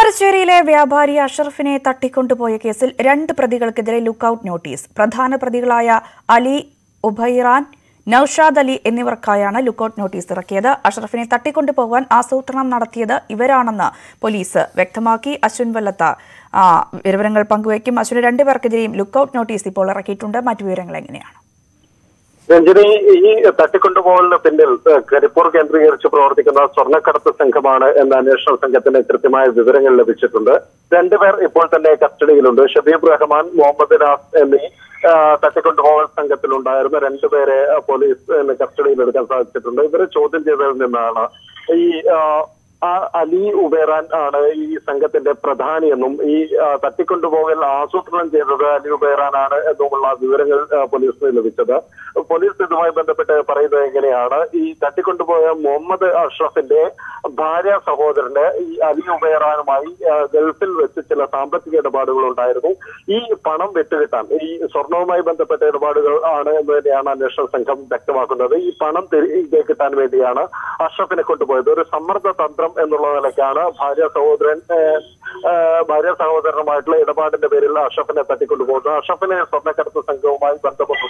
താമരശ്ശേരിയിലെ വ്യാപാരി അഷറഫിനെ തട്ടിക്കൊണ്ടുപോയ കേസിൽ രണ്ട് പ്രതികൾക്കെതിരെ ലുക്കൌട്ട് നോട്ടീസ്. പ്രധാന പ്രതികളായ അലി ഉബൈറാൻ നൌഷാദ് അലി എന്നിവർക്കായാണ് ലുക്കൌട്ട് നോട്ടീസ് ഇറക്കിയത്. അഷറഫിനെ തട്ടിക്കൊണ്ടുപോകാൻ ആസൂത്രണം നടത്തിയത് ഇവരാണെന്ന് പോലീസ് വ്യക്തമാക്കി. അശ്വിൻ വല്ലത്ത വിവരങ്ങൾ പങ്കുവയ്ക്കും. അശ്വിന് രണ്ടുപേർക്കെതിരെയും ലുക്കൌട്ട് നോട്ടീസ് ഇപ്പോൾ ഇറക്കിയിട്ടുണ്ട്. മറ്റു വിവരങ്ങൾ എങ്ങനെയാണ്? രഞ്ജിനി ഈ തട്ടിക്കൊണ്ടുപോകലിന് പിന്നിൽ കരിപ്പൂർ കേന്ദ്രീകരിച്ച് പ്രവർത്തിക്കുന്ന സ്വർണക്കടത്ത് സംഘമാണ് എന്ന അന്വേഷണ സംഘത്തിന് കൃത്യമായ വിവരങ്ങൾ ലഭിച്ചിട്ടുണ്ട്. രണ്ടുപേർ ഇപ്പോൾ തന്നെ കസ്റ്റഡിയിലുണ്ട്. ഷബീബ് റഹ്മാൻ മുഹമ്മദ് നാസ് എന്നീ തട്ടിക്കൊണ്ടുപോകൽ സംഘത്തിലുണ്ടായിരുന്ന രണ്ടുപേരെ പോലീസ് കസ്റ്റഡിയിലെടുക്കാൻ സാധിച്ചിട്ടുണ്ട്. ഇവരെ ചോദ്യം ചെയ്തതിൽ നിന്നാണ് ഈ അലി ഉബേറാൻ ആണ് ഈ സംഘത്തിന്റെ പ്രധാനിയെന്നും ഈ തട്ടിക്കൊണ്ടുപോകൽ ആസൂത്രണം ചെയ്തത് അലി ഉബേറാൻ ആണ് എന്നുമുള്ള വിവരങ്ങൾ പോലീസിന് ലഭിച്ചത്. പോലീസ് ഇതുമായി ബന്ധപ്പെട്ട് പറയുന്നത് എങ്ങനെയാണ്? ഈ തട്ടിക്കൊണ്ടുപോയ മുഹമ്മദ് അഷ്റഫിന്റെ ഭാര്യ സഹോദരന്റെ ഈ അലി ഉബേറാനുമായി ഗൾഫിൽ വെച്ച് ചില സാമ്പത്തിക ഇടപാടുകൾ ഉണ്ടായിരുന്നു. ഈ പണം വിട്ടുകിട്ടാൻ ഈ സ്വർണവുമായി ബന്ധപ്പെട്ട ഇടപാടുകൾ ആണ് എന്ന് തന്നെയാണ് അന്വേഷണ സംഘം വ്യക്തമാക്കുന്നത്. ഈ പണം തിരികെ കിട്ടാൻ വേണ്ടിയാണ് അഷ്റഫിനെ കൊണ്ടുപോയത്. ഒരു സമ്മർദ്ദ തന്ത്രം എന്നുള്ള നിലയ്ക്കാണ് ഭാര്യ സഹോദരൻ ഭാര്യ സഹോദരനുമായിട്ടുള്ള ഇടപാടിന്റെ പേരിൽ അഷ്റഫിനെ തട്ടിക്കൊണ്ടുപോകുന്നത് അഷ്റഫിനെ സ്വർണക്കടത്ത് സംഘവുമായി ബന്ധപ്പെട്ടൊന്നുമില്ല ഏഹ്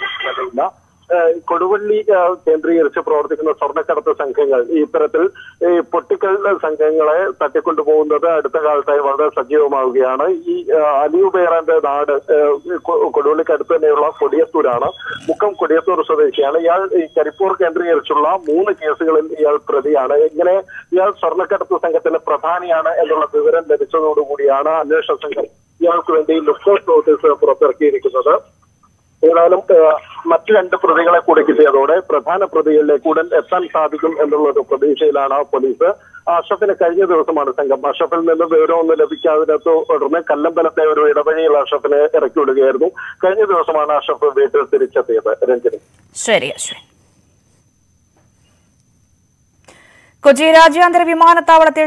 കൊടുവള്ളി കേന്ദ്രീകരിച്ച് പ്രവർത്തിക്കുന്ന സ്വർണക്കടത്ത് സംഘങ്ങൾ ഇത്തരത്തിൽ ഈ പൊട്ടിക്കൽ സംഘങ്ങളെ തട്ടിക്കൊണ്ടുപോകുന്നത് അടുത്ത കാലത്തായി വളരെ സജീവമാവുകയാണ്. ഈ അലിയുബേറാന്റെ നാട് കൊടുവള്ളിക്കടുത്ത് തന്നെയുള്ള കൊടിയത്തൂരാണ് മുക്കം കൊടിയത്തൂർ സ്വദേശിയാണ്. ഇയാൾ ഈ കരിപ്പൂർ കേന്ദ്രീകരിച്ചുള്ള മൂന്ന് കേസുകളിൽ ഇയാൾ പ്രതിയാണ്. എങ്ങനെ ഇയാൾ സ്വർണക്കടത്ത് സംഘത്തിന്റെ പ്രധാനിയാണ് എന്നുള്ള വിവരം ലഭിച്ചതോടുകൂടിയാണ് അന്വേഷണ സംഘം ഇയാൾക്ക് വേണ്ടി ലുക്കൌട്ട് നോട്ടീസ് പുറത്തിറക്കിയിരിക്കുന്നത്. ഏതായാലും മറ്റു രണ്ട് പ്രതികളെ കൂടെ കിട്ടിയതോടെ പ്രധാന പ്രതികളിലേക്ക് ഉടൻ എത്താൻ സാധിക്കും എന്നുള്ള ഒരു പ്രതീക്ഷയിലാണ് പോലീസ്. അഷഫിന് കഴിഞ്ഞ ദിവസമാണ് സംഘം. അഷഫിൽ നിന്ന് വിവരമൊന്നും ലഭിക്കാതിനെ തുടർന്ന് കല്ലമ്പലത്തെ ഒരു ഇടവഴിയിൽ അഷഫിനെ ഇറക്കി വിടുകയായിരുന്നു. കഴിഞ്ഞ ദിവസമാണ് അഷഫ് വീട്ടിൽ തിരിച്ചെത്തിയത്. രഞ്ജിനി. ശരി അശ്വിൻ. കൊച്ചി രാജ്യാന്തര വിമാനത്താവളത്തിൽ